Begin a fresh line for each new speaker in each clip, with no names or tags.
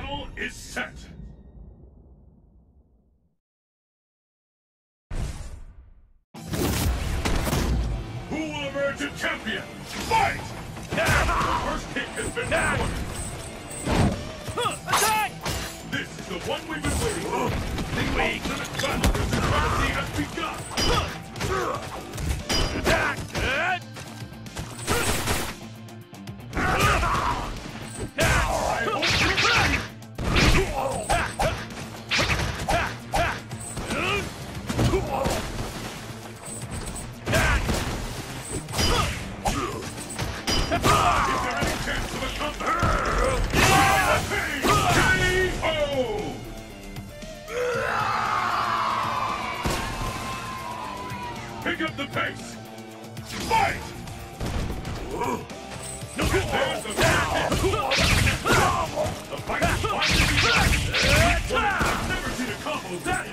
Battle is set! Who will emerge a champion? Fight! The first kick has been recorded.
Attack!
This is the one we've been waiting for. The weak. Limit battle has begun! Pick up the pace! Fight! No, there's a the fight is never seen a combo that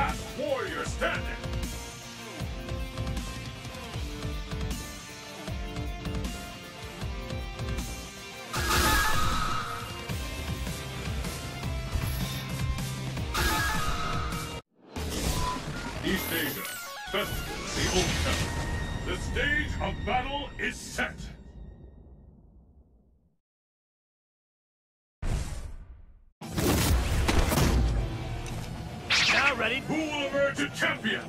last warrior standing! champion!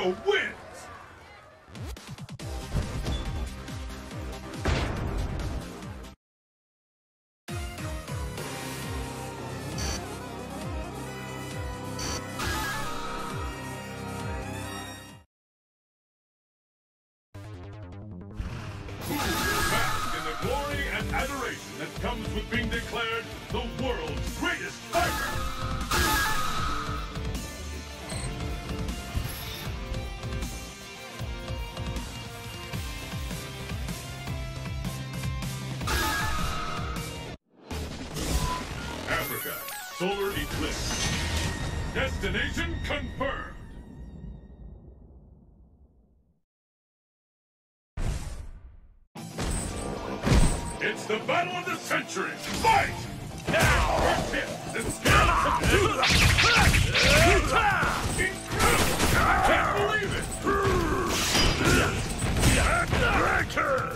go win! Destination confirmed! It's the battle of the century! Fight! Now! First hit! The Incredible! I can't believe it! Record!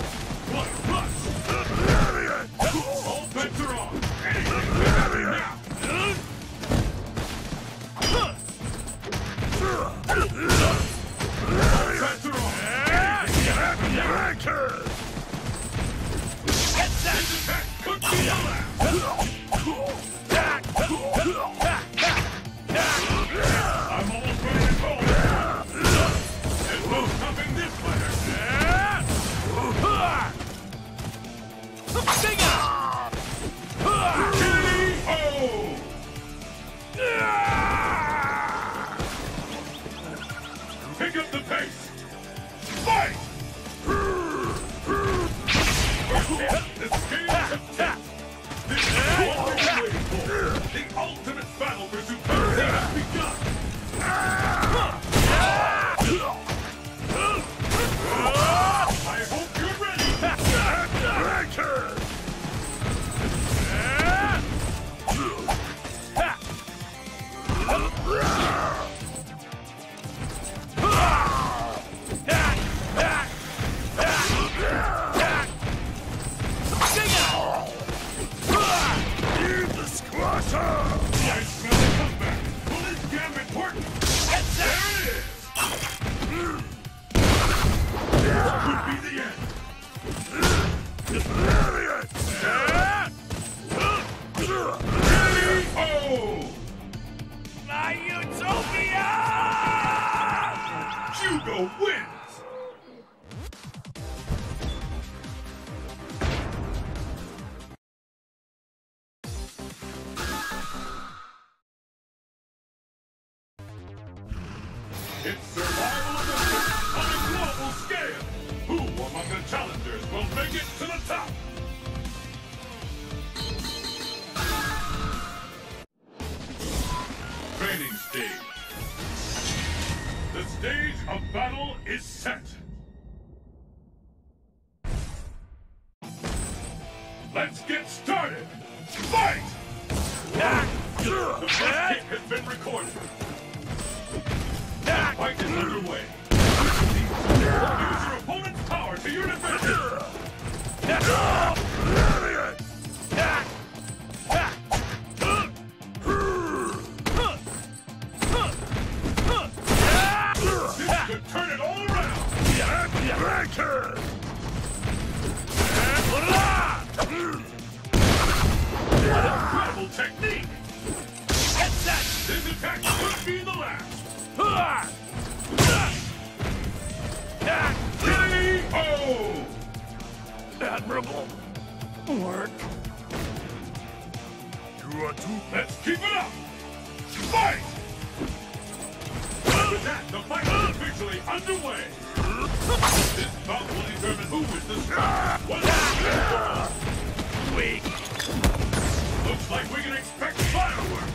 Training stage. The stage of battle is set. Let's get started! Fight! The first kick has been recorded. Fight is underway. Use your opponent's power to your advantage.
Admirable work. You are too
Let's keep it up! Fight! With that, the fight is officially underway. Who is the strongest. The
weak.
Looks like we can expect fireworks.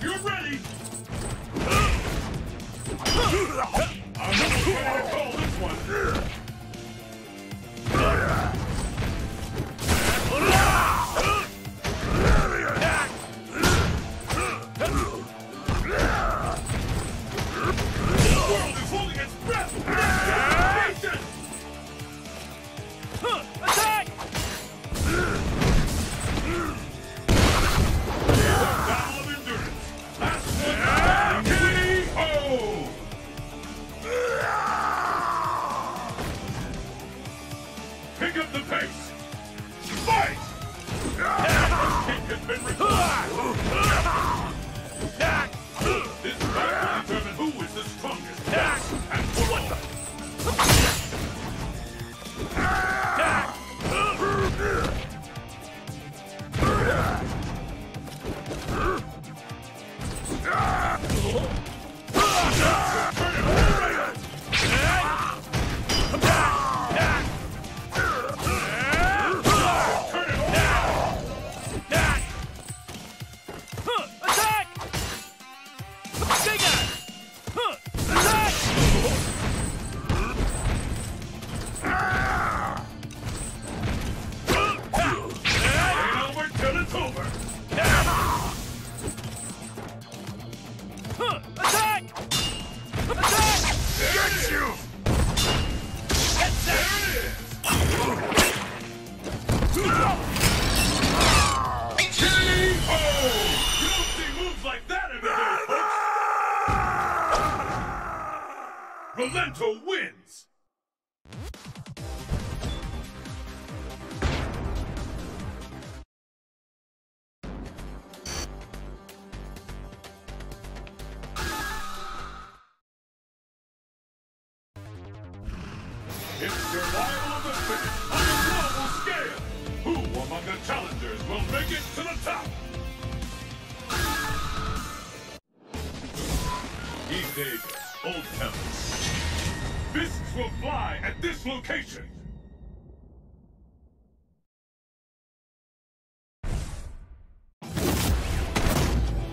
You're ready. To win!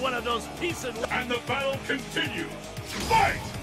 one of
those pieces. And
the battle continues. Fight!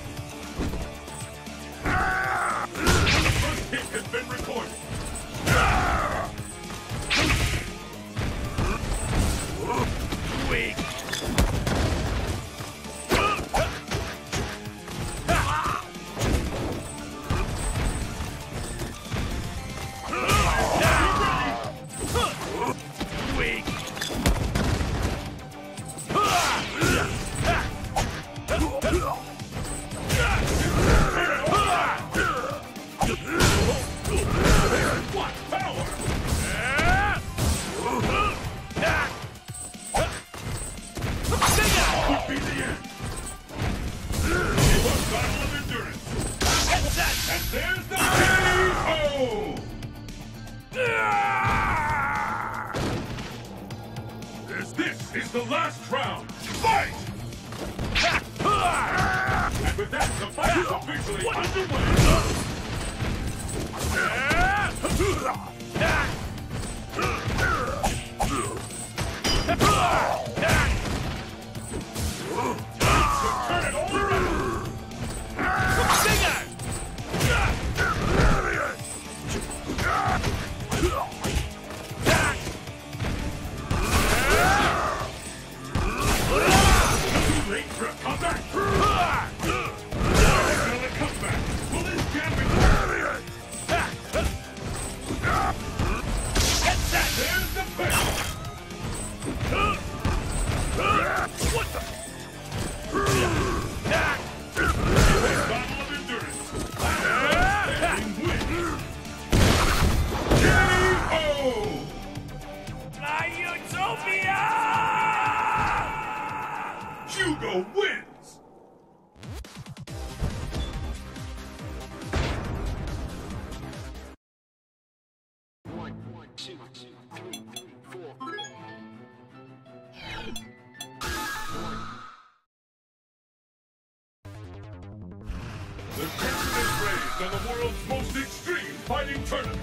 most extreme fighting tournament.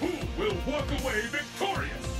Who will walk away victorious?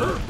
Huh?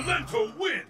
Salento wins!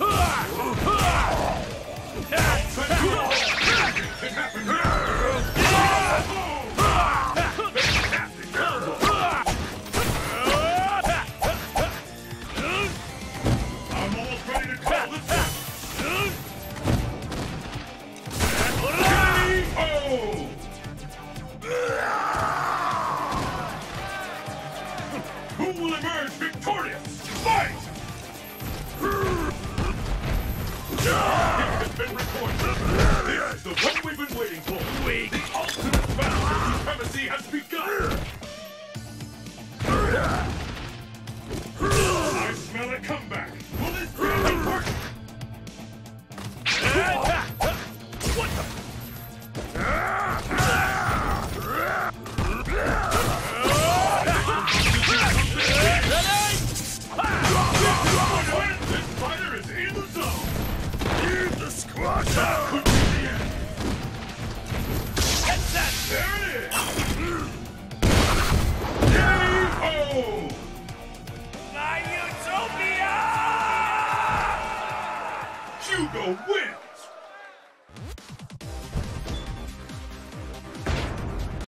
It happened.